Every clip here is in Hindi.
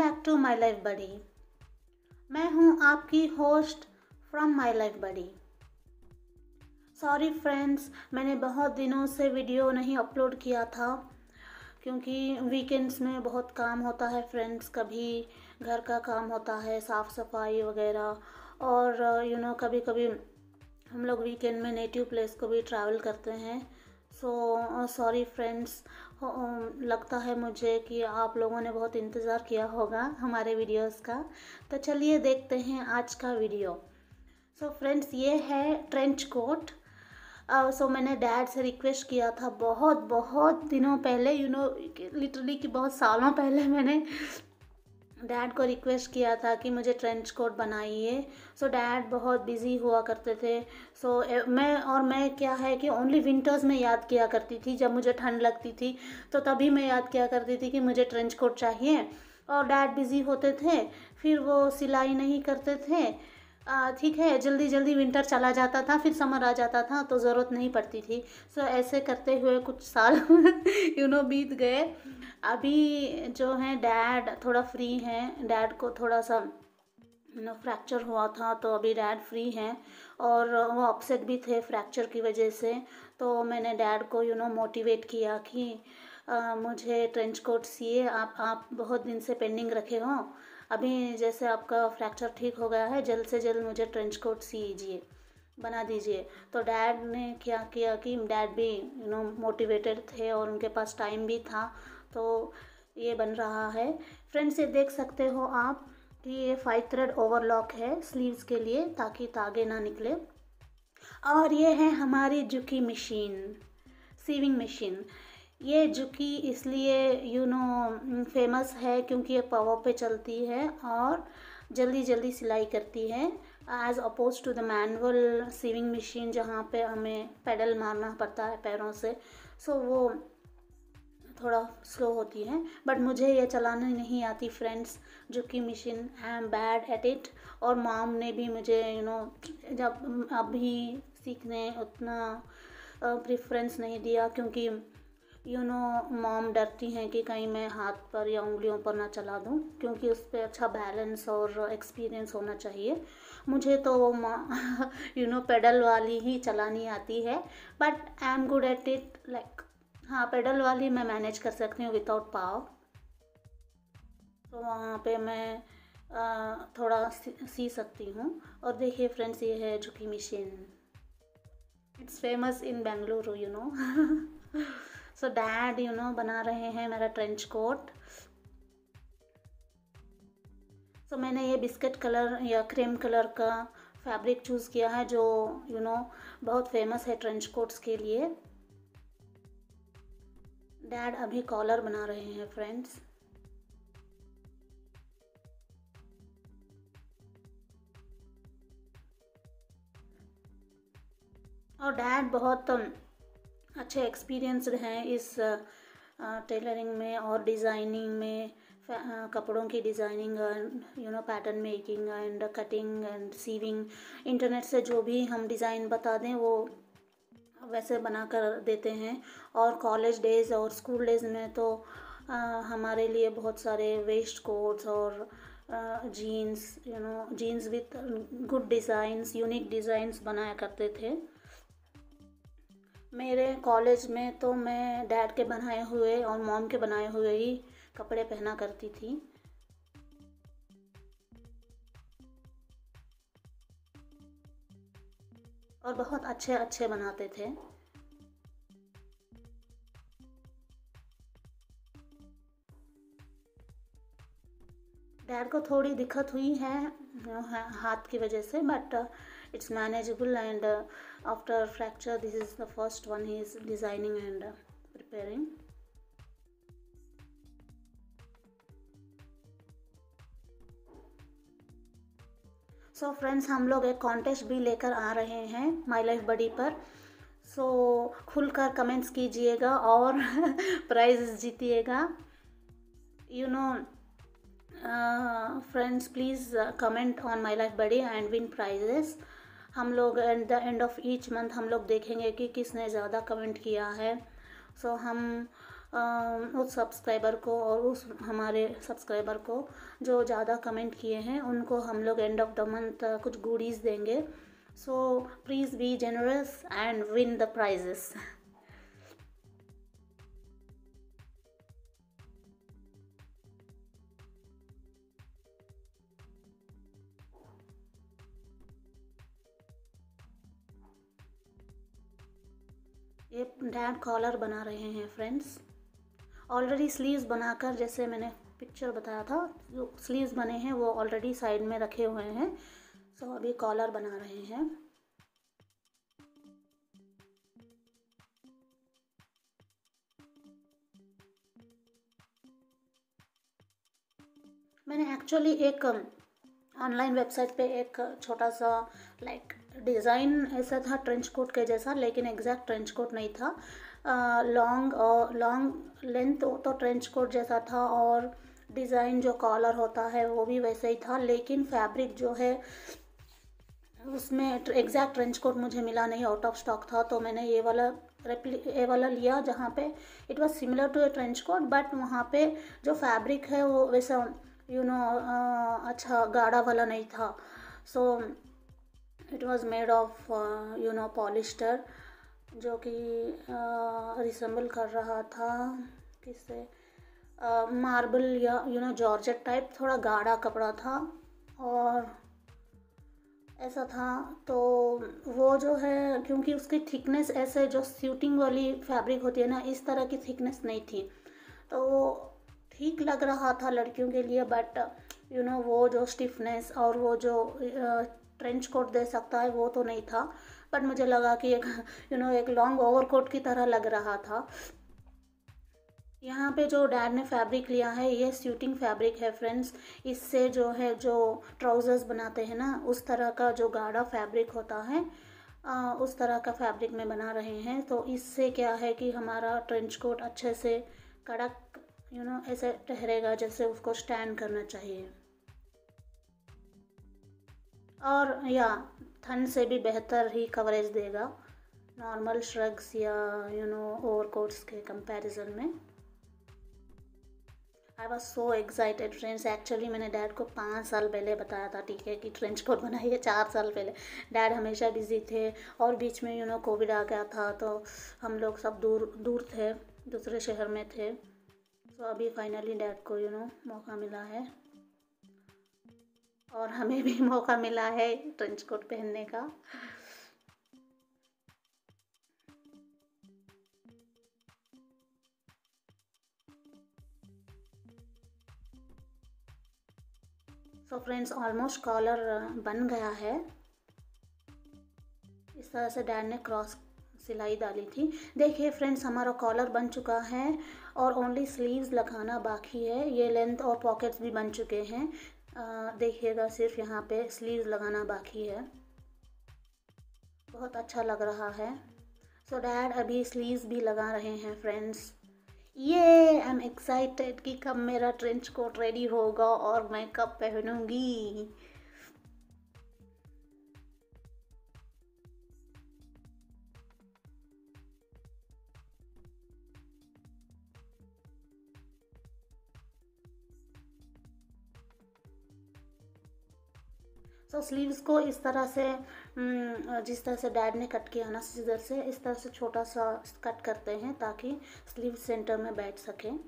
बैक टू माय लाइफ बड़ी मैं हूँ आपकी host from my life buddy sorry friends मैंने बहुत दिनों से वीडियो नहीं अपलोड किया था, क्योंकि वीकेंड्स में बहुत काम होता है फ्रेंड्स कभी घर का काम होता है साफ़ सफ़ाई वगैरह, और यू नो कभी कभी हम लोग वीकेंड में नेटिव प्लेस को भी ट्रैवल करते हैं. सो सॉरी फ्रेंड्स लगता है मुझे कि आप लोगों ने बहुत इंतज़ार किया होगा हमारे वीडियोस का। तो चलिए देखते हैं आज का वीडियो। सो so फ्रेंड्स ये है trench coat so uh, so मैंने डैड से रिक्वेस्ट किया था बहुत बहुत दिनों पहले यू नो लिटरली कि बहुत सालों पहले मैंने डैड को रिक्वेस्ट किया था कि मुझे ट्रेंच कोट बनाइए। सो डैड बहुत बिज़ी हुआ करते थे। सो so, मैं और मैं क्या है कि ओनली विंटर्स में याद किया करती थी जब मुझे ठंड लगती थी। तो तभी मैं याद किया करती थी कि मुझे ट्रेंच कोट चाहिए। और डैड बिज़ी होते थे फिर वो सिलाई नहीं करते थे। ठीक है जल्दी जल्दी विंटर चला जाता था फिर समर आ जाता था तो ज़रूरत नहीं पड़ती थी। सो so, ऐसे करते हुए कुछ साल यू नो बीत गए। अभी जो है डैड थोड़ा फ्री हैं डैड को थोड़ा सा नो फ्रैक्चर हुआ था तो अभी डैड फ्री हैं और वो अपसेट भी थे फ्रैक्चर की वजह से तो मैंने डैड को यू नो मोटिवेट किया कि आ, मुझे ट्रेंच कोट सिए आप आप बहुत दिन से पेंडिंग रखे हों। अभी जैसे आपका फ्रैक्चर ठीक हो गया है जल्द से जल्द मुझे ट्रेंच कोट सीजिए बना दीजिए। तो डैड ने क्या किया कि डैड भी यू नो मोटिवेटेड थे और उनके पास टाइम भी था। तो ये बन रहा है। फ्रेंड्स ये देख सकते हो आप कि ये फाइव थ्रेड ओवरलॉक है स्लीव्स के लिए ताकि तागे ना निकले। और ये है हमारी जुकी मशीन सीविंग मशीन ये जुकी इसलिए यू नो फ़ेमस है क्योंकि ये पावर पे चलती है और जल्दी जल्दी सिलाई करती है। As oppose to the manual sewing machine जहाँ पे हमें पेडल मारना पड़ता है पैरों से सो। So, वो थोड़ा स्लो होती है बट मुझे ये चलाने नहीं आती फ्रेंड्स जो कि machine I am bad at it और माम ने भी मुझे यू you नो know, जब अभी सीखने उतना प्रेफरेंस नहीं दिया क्योंकि यू नो मॉम डरती हैं कि कहीं मैं हाथ पर या उंगलियों पर ना चला दूँ क्योंकि उस पर अच्छा बैलेंस और एक्सपीरियंस होना चाहिए। मुझे तो यू नो पेडल वाली ही चलानी आती है but I am good at it like हाँ पेडल वाली मैं मैनेज कर सकती हूँ विदाउट पाव। तो वहाँ पे मैं आ, थोड़ा सी सकती हूँ। और देखिए फ्रेंड्स ये है Juki machine. It's famous in Bengaluru you know so dad you know बना रहे हैं मेरा ट्रेंच कोट सो so, मैंने ये बिस्किट कलर या क्रीम कलर का फैब्रिक चूज़ किया है जो यू you नो know, बहुत फ़ेमस है ट्रेंच कोट्स के लिए। डैड अभी कॉलर बना रहे हैं फ्रेंड्स और डैड बहुत अच्छे एक्सपीरियंसड हैं इस टेलरिंग में और डिज़ाइनिंग में कपड़ों की designing you know pattern making and cutting and sewing internet से जो भी हम डिज़ाइन बता दें, वो वैसे बना कर देते हैं। और कॉलेज डेज़ और स्कूल डेज़ में तो आ, हमारे लिए बहुत सारे वेस्ट कोट्स और jeans you know jeans with good designs unique designs बनाया करते थे। मेरे कॉलेज में तो मैं डैड के बनाए हुए और मॉम के बनाए हुए ही कपड़े पहना करती थी। और बहुत अच्छे अच्छे बनाते थे। पैर को थोड़ी दिक्कत हुई है हाथ की वजह से but it's manageable and after fracture this is the first one he is designing and preparing so so friends हम लोग एक कॉन्टेस्ट भी लेकर आ रहे हैं माई लाइफ बडी पर। सो so, खुलकर कमेंट्स कीजिएगा और prize जीतिएगा। You know friends please comment on my life buddy and win prizes हम लोग at the end of each month हम लोग देखेंगे कि किसने ज़्यादा कमेंट किया है। सो so, हम उस सब्सक्राइबर को और उस हमारे सब्सक्राइबर को जो ज़्यादा कमेंट किए हैं, उनको हम लोग एंड ऑफ़ द मंथ कुछ गुडीज़ देंगे। So please be generous and win the prizes ये डैड कॉलर बना रहे हैं फ्रेंड्स ऑलरेडी स्लीव्स बनाकर, जैसे मैंने पिक्चर बताया था, जो स्लीव्स बने हैं, वो ऑलरेडी साइड में रखे हुए हैं। सो अभी कॉलर बना रहे हैं। मैंने एक्चुअली एक ऑनलाइन वेबसाइट पे एक छोटा सा लाइक डिज़ाइन ऐसा था ट्रेंच कोट के जैसा, लेकिन एग्जैक्ट ट्रेंच कोट नहीं था। लॉन्ग और लॉन्ग लेंथ तो ट्रेंच कोट जैसा था और डिज़ाइन जो कॉलर होता है वो भी वैसे ही था लेकिन फैब्रिक जो है उसमें एग्जैक्ट ट्रेंच कोट मुझे मिला नहीं आउट ऑफ़ स्टॉक था तो मैंने ये वाला रेप्ली ये वाला लिया जहाँ पे it was similar to a trench coat but वहाँ पे जो फैब्रिक है वो वैसा यू you नो know, अच्छा गाढ़ा वाला नहीं था। So it was made of you know polyester जो कि रिसम्बल कर रहा था, किससे? मार्बल या यू नो जॉर्जेट टाइप थोड़ा गाढ़ा कपड़ा था और ऐसा था। तो वो जो है, क्योंकि उसकी थिकनेस ऐसे, जो सूटिंग वाली फैब्रिक होती है ना, इस तरह की थिकनेस नहीं थी। तो वो ठीक लग रहा था लड़कियों के लिए बट यू नो वो जो स्टिफनेस और वो जो ट्रेंच कोट दे सकता है, वो तो नहीं था। बट मुझे लगा कि एक यू नो एक लॉन्ग ओवर कोट की तरह लग रहा था। यहाँ पे जो डैड ने फैब्रिक लिया है ये स्यूटिंग फैब्रिक है फ्रेंड्स इससे जो है जो ट्राउज़र्स बनाते हैं ना उस तरह का जो गाढ़ा फैब्रिक होता है आ, उस तरह का फैब्रिक में बना रहे हैं। तो इससे क्या है कि हमारा ट्रेंच कोट अच्छे से कड़क यू नो ऐसे ठहरेगा जैसे उसको स्टैंड करना चाहिए। और या ठंड से भी बेहतर ही कवरेज देगा। नॉर्मल श्रग्स या यू नो ओवर कोट्स के कंपैरिजन में। I was so excited friends actually मैंने डैड को पाँच साल पहले बताया था, ठीक है, कि ट्रेंच कोट बनाइए, चार साल पहले। डैड हमेशा बिज़ी थे और बीच में यू नो कोविड आ गया था तो हम लोग सब दूर दूर थे, दूसरे शहर में थे। तो अभी फाइनली डैड को यू नो मौका मिला है। और हमें भी मौका मिला है ट्रेंच कोट पहनने का। सो फ्रेंड्स ऑलमोस्ट कॉलर बन गया है। इस तरह से डैड ने क्रॉस सिलाई डाली थी। देखिए फ्रेंड्स हमारा कॉलर बन चुका है और ओनली स्लीव्स लगाना बाकी है। ये लेंथ और पॉकेट्स भी बन चुके हैं। देखिएगा, सिर्फ़ यहाँ पे स्लीव लगाना बाकी है। बहुत अच्छा लग रहा है। सो so डैड अभी स्लीव्स भी लगा रहे हैं फ्रेंड्स ये आई एम एक्साइटेड कि कब मेरा ट्रेंच कोट रेडी होगा और मैं कब पहनूँगी। सो so, स्लीव्स को इस तरह से जिस तरह से डैड ने कट किया ना सीजर से इस तरह से छोटा सा कट करते हैं ताकि स्लीव सेंटर में बैठ सकें।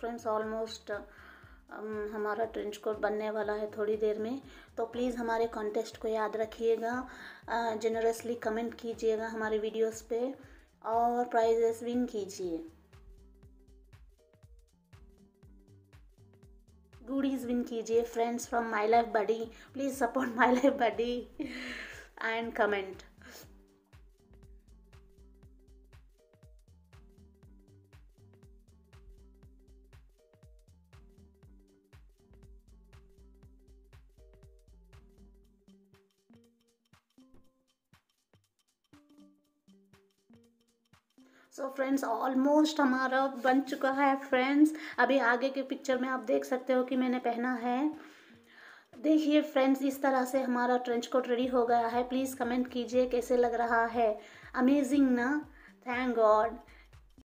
फ्रेंड्स ऑलमोस्ट हमारा ट्रेंच कोट बनने वाला है थोड़ी देर में। तो प्लीज़ हमारे कॉन्टेस्ट को याद रखिएगा। जनरसली कमेंट कीजिएगा हमारे वीडियोस पे और प्राइजेस विन कीजिए। गुडीज़ विन कीजिए friends from my life buddy please support my life buddy and comment so friends almost हमारा बन चुका है फ्रेंड्स अभी आगे के पिक्चर में आप देख सकते हो कि मैंने पहना है. देखिए फ्रेंड्स इस तरह से हमारा ट्रेंच कोट रेडी हो गया है. प्लीज़ कमेंट कीजिए कैसे लग रहा है. अमेजिंग ना? Thank God